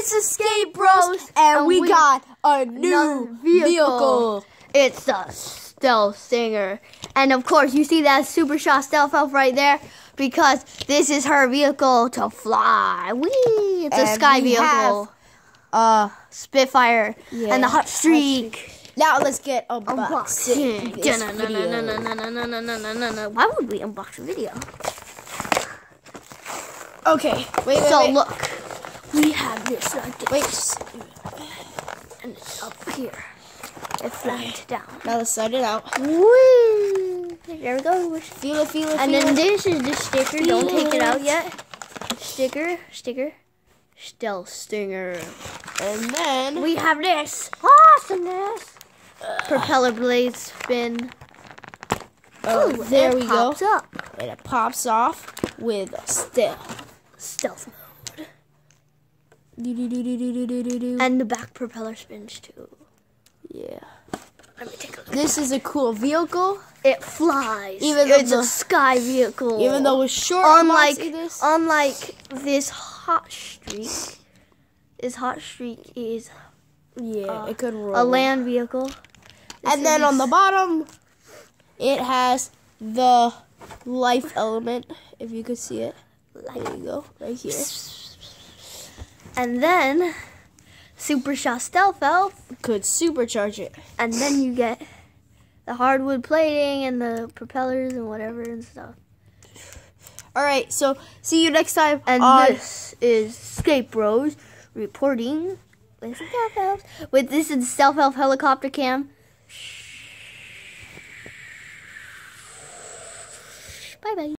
It's Skatebros, and, we, we got a new vehicle. vehicle. It's the Stealth Stinger. And of course, you see that Super Shot Stealth Elf right there because this is her vehicle to fly. Whee! It's and a sky vehicle. Have, uh, Spitfire yeah, and the Hot Streak. Now let's get unboxing. Why would we unbox a video? Okay, wait, wait, So wait. look we have this like this, Wait, and it's up here. It flattens down. now let's slide it out. Whee! There we go. Feel it, feel it, And feel then it. this is the sticker. Don't take it out yet. Sticker, sticker, stealth stinger. And then We have this awesomeness. Propeller blade spin. oh, Ooh, there we go. pops up. And it pops off with a still. Stealth mode. And the back propeller spins too. yeah, Let me take a look. this is a cool vehicle. It flies. Even though it's a sky vehicle. Even though it's short, unlike this. unlike this hot streak, this hot streak is yeah, uh, it could roll. a land vehicle. This and then on the bottom, it has the life element. If you could see it, there you go, right here. And then super shot stealth elf, Could supercharge it. and then you get the hardwood plating and the propellers and whatever and stuff. All right, so see you next time. And on this is Skatebros reporting with stealth elves. With this is stealth elf helicopter cam. Bye bye.